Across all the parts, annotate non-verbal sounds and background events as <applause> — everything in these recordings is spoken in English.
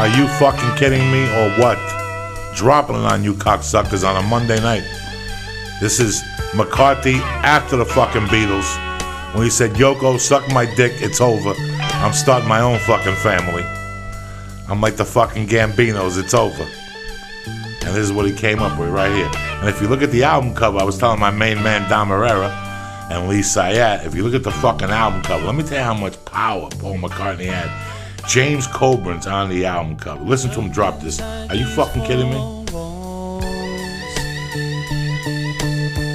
Are you fucking kidding me or what? Dropping on you cocksuckers on a Monday night. This is McCartney after the fucking Beatles. When he said, Yoko, suck my dick, it's over. I'm starting my own fucking family. I'm like the fucking Gambinos, it's over. And this is what he came up with right here. And if you look at the album cover, I was telling my main man Dom Irrera and Lee Syatt, if you look at the fucking album cover, let me tell you how much power Paul McCartney had. James Coburn's on the album cover. Listen to him drop this. Are you fucking kidding me?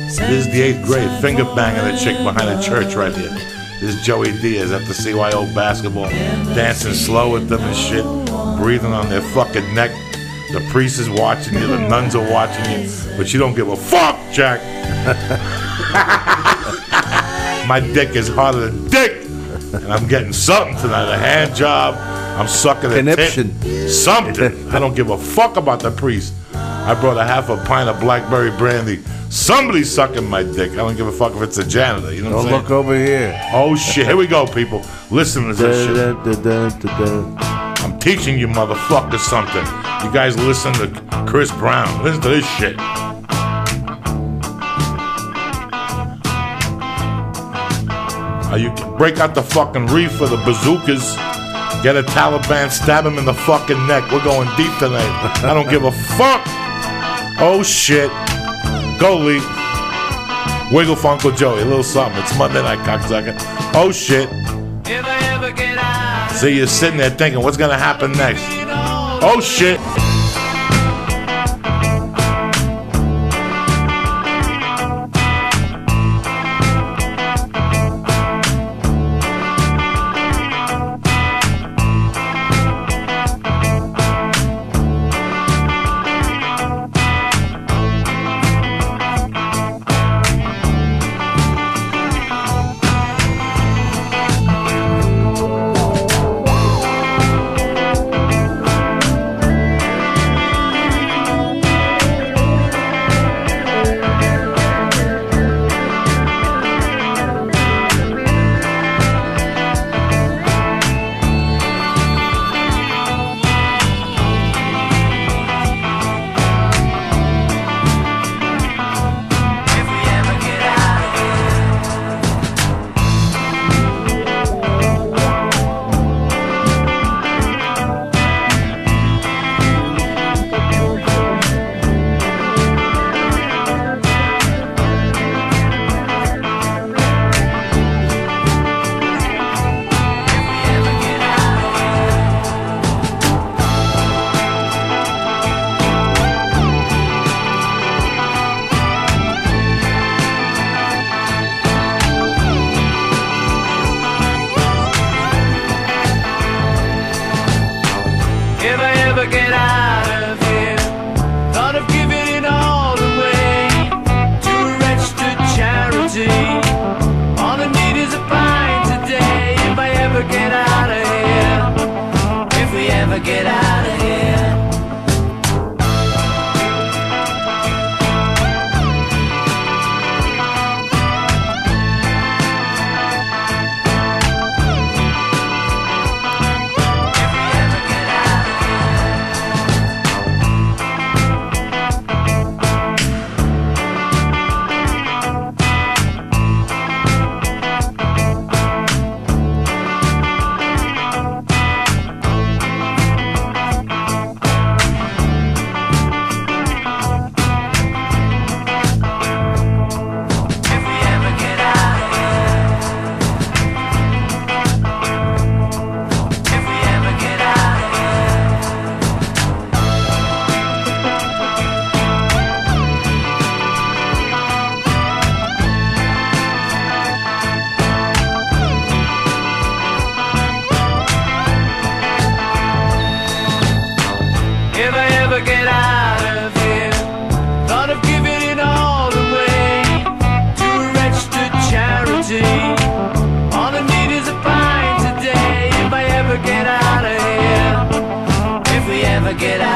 This is the eighth grade, finger banging a chick behind the church right here. This is Joey Diaz at the CYO basketball, dancing slow with them and shit, breathing on their fucking neck. The priest is watching you, the nuns are watching you, but you don't give a fuck, Jack. <laughs> My dick is harder than dick, and I'm getting something tonight a hand job. I'm sucking a Conniption. tit. Something. I don't give a fuck about the priest. I brought a half a pint of blackberry brandy. Somebody's sucking my dick. I don't give a fuck if it's a janitor. You know what Don't I'm look over here. Oh shit! Here we go, people. Listen to this shit. I'm teaching you motherfuckers something. You guys listen to Chris Brown. Listen to this shit. Are you break out the fucking reef reefer, the bazookas, get a Taliban, stab him in the fucking neck. We're going deep tonight. I don't give a fuck. Oh shit. Go Lee. Wiggle for Uncle Joey, a little something. It's Monday night, cocksucker. Oh shit. If I ever get out So you're sitting there thinking, what's gonna happen next? Oh shit! Get out.